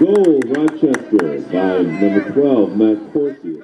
Goal Rochester by number 12, Matt Corsi.